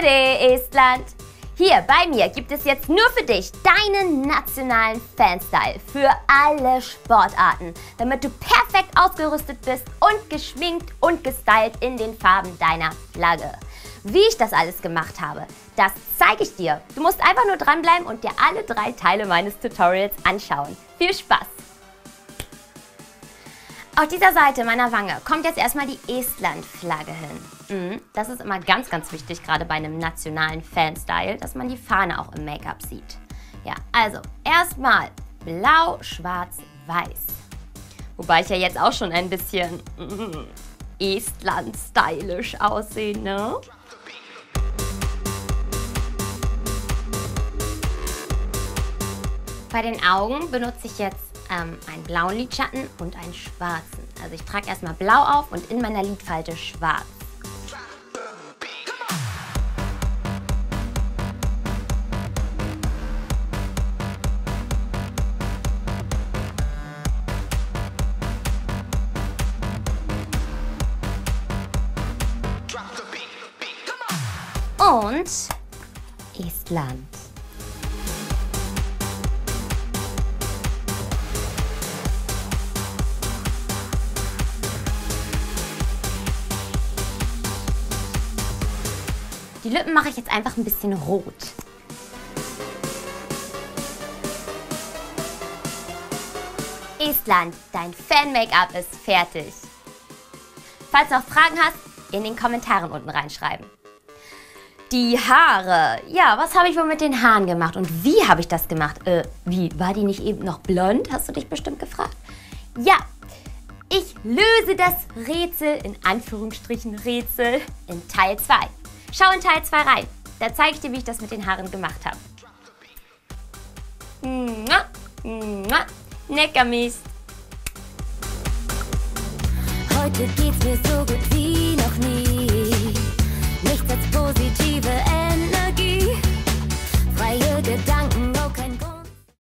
Tede, Estland! Hier bei mir gibt es jetzt nur für dich deinen nationalen Fanstyle für alle Sportarten, damit du perfekt ausgerüstet bist und geschminkt und gestylt in den Farben deiner Flagge. Wie ich das alles gemacht habe, das zeige ich dir. Du musst einfach nur dranbleiben und dir alle drei Teile meines Tutorials anschauen. Viel Spaß! Auf dieser Seite meiner Wange kommt jetzt erstmal die Estland-Flagge hin. Mhm, das ist immer ganz, ganz wichtig, gerade bei einem nationalen Fanstyle, dass man die Fahne auch im Make-up sieht. Ja, also erstmal blau, schwarz, weiß. Wobei ich ja jetzt auch schon ein bisschen mm, Estland-stylisch aussehe, ne? Bei den Augen benutze ich jetzt ähm, einen blauen Lidschatten und einen schwarzen. Also ich trage erstmal blau auf und in meiner Lidfalte schwarz. Und Estland. Die Lippen mache ich jetzt einfach ein bisschen rot. Estland, dein Fan-Make-up ist fertig. Falls du noch Fragen hast, in den Kommentaren unten reinschreiben. Die Haare. Ja, was habe ich wohl mit den Haaren gemacht und wie habe ich das gemacht? Äh, wie, war die nicht eben noch blond? Hast du dich bestimmt gefragt? Ja, ich löse das Rätsel, in Anführungsstrichen Rätsel, in Teil 2. Schau in Teil 2 rein. Da zeige ich dir, wie ich das mit den Haaren gemacht habe. Neckermist. Heute geht's mir so gut. dni. Nichts als positive